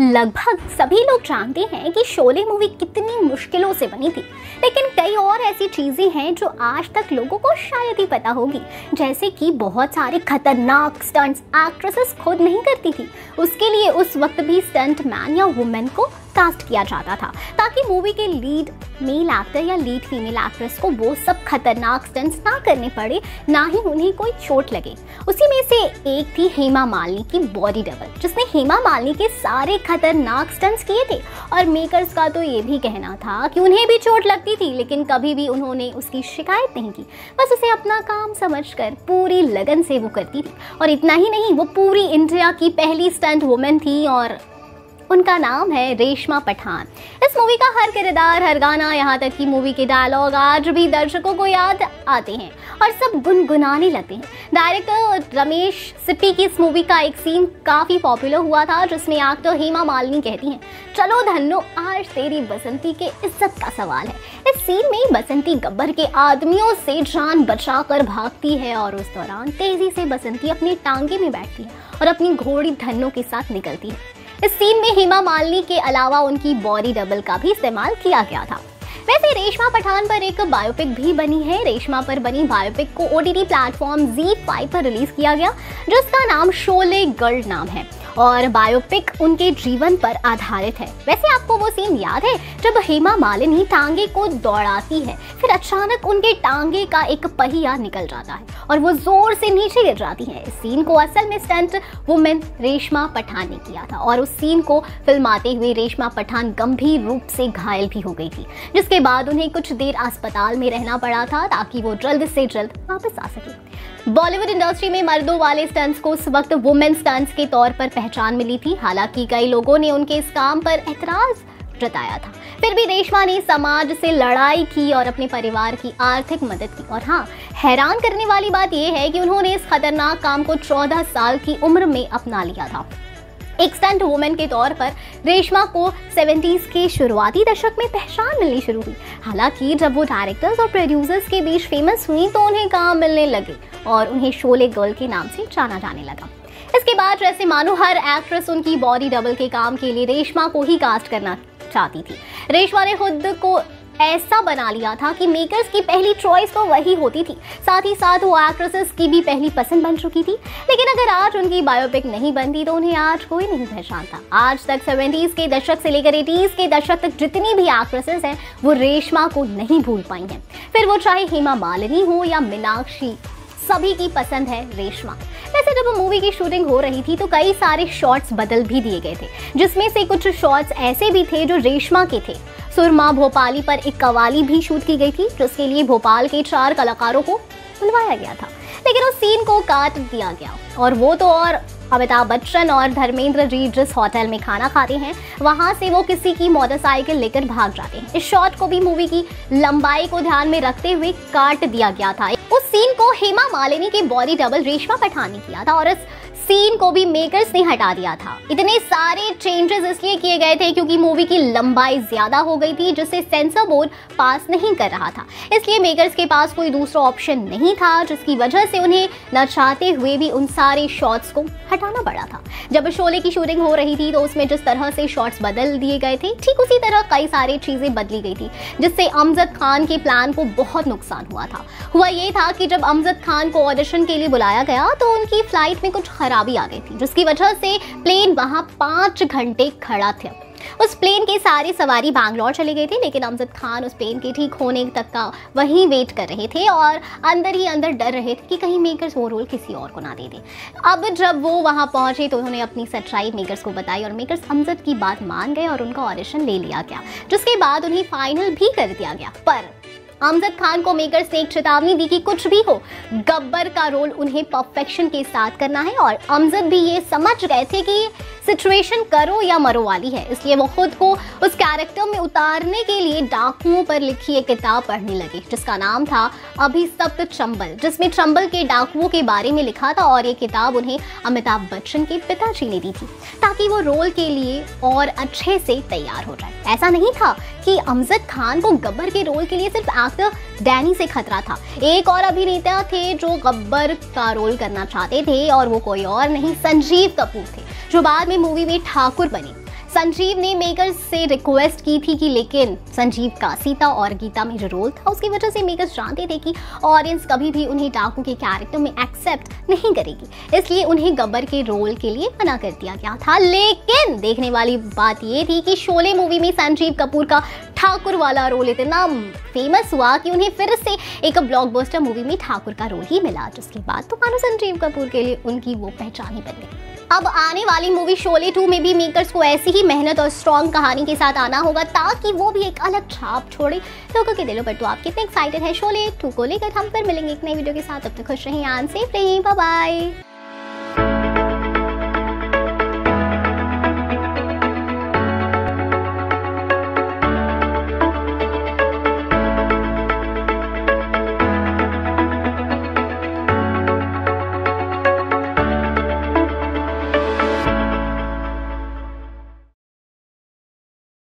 लगभग सभी लोग जानते हैं कि शोले मूवी कितनी मुश्किलों से बनी थी। लेकिन कई और ऐसी चीज़ें हैं जो आज तक लोगों को शायद ही पता होगी। जैसे कि बहुत सारे खतरनाक स्टंट्स एक्ट्रेसेस खुद नहीं करती थी। उसके लिए उस वक्त भी स्टंट मैन या वुमेन को कास्ट किया जाता था, ताकि मूवी के लीड मेल एक्टर या लीड फीमेल एक्ट्रेस को वो सब खतरनाक स्टंट्स ना करने पड़े, ना ही उन्हें कोई चोट लगे। उसी में से एक थी हेमा मालिनी की बॉडी डबल जिसने हेमा मालिनी के सारे खतरनाक स्टंट्स किए थे। और मेकर्स का तो ये भी कहना था कि उन्हें भी चोट लगती थी, लेकिन कभी भी उन्होंने उसकी शिकायत नहीं की। बस उसे अपना काम समझकर पूरी लगन से वो करती थी। और इतना ही नहीं, वो पूरी इंडिया की पहली स्टंट वुमेन थी और उनका नाम है रेशमा पठान। इस मूवी का हर किरदार, हर गाना, यहाँ तक कि मूवी के डायलॉग आज भी दर्शकों को याद आते हैं और सब गुनगुनाने लगते हैं। डायरेक्टर रमेश सिप्पी की इस मूवी का एक सीन काफ़ी पॉपुलर हुआ था, जिसमें एक्टर हेमा मालिनी कहती हैं, चलो धन्नो, आज तेरी बसंती के इज़्ज़त का सवाल है। इस सीन में बसंती गब्बर के आदमियों से जान बचाकर भागती है और उस दौरान तेज़ी से बसंती अपनी टांगे में बैठती है और अपनी घोड़ी धन्नो के साथ निकलती है। इस सीन में हेमा मालिनी के अलावा उनकी बॉडी डबल का भी इस्तेमाल किया गया था। वैसे रेशमा पठान पर एक बायोपिक भी बनी है। रेशमा पर बनी बायोपिक को O T platform Zee five पर रिलीज़ किया गया, जिसका नाम शोले गर्ल नाम है। और बायोपिक उनके जीवन पर आधारित है। वैसे आपको वो सीन याद है, जब हेमा मालिनी टांगे को दौड़ाती है, फिर अचानक उनके टांगे का एक पहिया निकल जाता है और वो ज़ोर से नीचे गिर जाती है। इस सीन को असल में स्टंट वुमेन रेशमा पठान ने किया था और उस सीन को फिल्माते हुए रेशमा पठान गंभीर रूप से घायल भी हो गई थी, जिसके बाद उन्हें कुछ देर अस्पताल में रहना पड़ा था ताकि वो जल्द से जल्द वापस आ सके। बॉलीवुड इंडस्ट्री में मर्दों वाले स्टंट्स को उस वक्त वुमेन स्टंट्स के तौर पर पहचान मिली थी। हालाँकि कई लोगों ने उनके इस काम पर एतराज़ जताया था। फिर भी रेशमा ने समाज से लड़ाई की और अपने परिवार की आर्थिक मदद की। और हाँ हैरान करने वाली बात यह है कि उन्होंने इस खतरनाक काम को 14 साल की उम्र में अपना लिया था। एक स्टंट वुमेन के तौर पर रेशमा को 70s के शुरुआती दशक में पहचान मिलनी शुरू हुई। हालाँकि जब वो डायरेक्टर्स और प्रोड्यूसर्स के बीच फ़ेमस हुई तो उन्हें काम मिलने लगे और उन्हें शोले गर्ल के नाम से जाना जाने लगा। इसके बाद जैसे मानो हर एक्ट्रेस उनकी बॉडी डबल के काम के लिए रेशमा को ही कास्ट करना चाहती थी। रेशमा ने खुद को ऐसा बना लिया था कि मेकर्स की पहली चॉइस तो वही होती थी। साथ ही साथ वो एक्ट्रेसेस की भी पहली पसंद बन चुकी थी। लेकिन अगर आज उनकी बायोपिक नहीं बनती तो उन्हें आज कोई नहीं पहचानता। आज तक सेवेंटीज के दशक से लेकर एटीज के दशक तक जितनी भी एक्ट्रेसेस हैं, वो रेशमा को नहीं भूल पाई हैं। फिर वो चाहे हेमा मालिनी हो या मीनाक्षी, सभी की पसंद है रेशमा। वैसे जब मूवी की शूटिंग हो रही थी तो कई सारे शॉट्स बदल भी दिए गए थे, जिसमें से कुछ शॉट्स ऐसे भी थे जो रेशमा के थे। सुरमा भोपाली पर एक कवाली भी शूट की गई थी, जिसके लिए भोपाल के चार कलाकारों को बुलवाया गया था। लेकिन उस सीन को काट दिया गया। और वो तो और अमिताभ बच्चन और धर्मेंद्र जी जिस होटल में खाना खाते हैं, वहाँ से वो किसी की मोटरसाइकिल लेकर भाग जाते हैं। इस शॉट को भी मूवी की लंबाई को ध्यान में रखते हुए काट दिया गया था। उस सीन को हेमा मालिनी के बॉडी डबल रेशमा पठान किया था और इस सीन को भी मेकर्स ने हटा दिया था। इतने सारे चेंजेस इसलिए किए गए थे क्योंकि मूवी की लंबाई ज़्यादा हो गई थी, जिससे सेंसर बोर्ड पास नहीं कर रहा था। इसलिए मेकर्स के पास कोई दूसरा ऑप्शन नहीं था, जिसकी वजह से उन्हें न चाहते हुए भी उन सारे शॉट्स को हटाना पड़ा था। जब शोले की शूटिंग हो रही थी तो उसमें जिस तरह से शॉट्स बदल दिए गए थे, ठीक उसी तरह कई सारी चीज़ें बदली गई थी, जिससे अमजद खान के प्लान को बहुत नुकसान हुआ था। हुआ ये था कि जब अमजद खान को ऑडिशन के लिए बुलाया गया तो उनकी फ़्लाइट में कुछ खराब खराबी आ गई थी, जिसकी वजह से प्लेन वहाँ पाँच घंटे खड़ा था। उस प्लेन के सारी सवारी बैंगलोर चले गए थे, लेकिन अमजद खान उस प्लेन के ठीक होने तक का वहीं वेट कर रहे थे और अंदर ही अंदर डर रहे थे कि कहीं मेकर्स वो रोल किसी और को ना दे दे। अब जब वो वहाँ पहुँचे तो उन्होंने अपनी सच्चाई मेकर्स को बताई और मेकर्स अमजद की बात मान गए और उनका ऑडिशन ले लिया गया, जिसके बाद उन्हें फाइनल भी कर दिया गया। पर अमजद खान को मेकर्स ने एक चेतावनी दी कि कुछ भी हो, गब्बर का रोल उन्हें परफेक्शन के साथ करना है और अमजद भी ये समझ गए थे कि सिचुएशन करो या मरो वाली है। इसलिए वो खुद को उस कैरेक्टर में उतारने के लिए डाकुओं पर लिखी एक किताब पढ़ने लगे, जिसका नाम था अभिसप्त चंबल, जिसमें चंबल के डाकुओं के बारे में लिखा था और ये किताब उन्हें अमिताभ बच्चन के पिताजी ने दी थी, ताकि वो रोल के लिए और अच्छे से तैयार हो जाए। ऐसा नहीं था कि अमजद खान को गब्बर के रोल के लिए सिर्फ़ एक्टर डैनी से खतरा था। एक और अभिनेता थे जो गब्बर का रोल करना चाहते थे और वो कोई और नहीं, संजीव कपूर थे। जो बाद में मूवी में ठाकुर बनी। संजीव ने मेकर्स से रिक्वेस्ट की थी कि लेकिन संजीव का सीता और गीता में जो रोल था, उसकी वजह से मेकर्स जानते थे कि ऑडियंस कभी भी उन्हें डाकू के कैरेक्टर में एक्सेप्ट नहीं करेगी। इसलिए उन्हें गब्बर के रोल के लिए मना कर दिया गया था। लेकिन देखने वाली बात ये थी कि शोले मूवी में संजीव कपूर का ठाकुर वाला रोल इतना फ़ेमस हुआ कि उन्हें फिर से एक ब्लॉकबस्टर मूवी में ठाकुर का रोल ही मिला। जिसके बाद तो मानो संजीव कपूर के लिए उनकी वो पहचान ही बन गई। अब आने वाली मूवी शोले टू में भी मेकर्स को ऐसी ही मेहनत और स्ट्रॉन्ग कहानी के साथ आना होगा ताकि वो भी एक अलग छाप छोड़े। लोगों के दिलों पर तो आप कितने एक्साइटेड हैं शोले टू को लेकर हम फिर मिलेंगे एक नई वीडियो के साथ। अब तक खुश रहें आन सेफ़ रहें बाय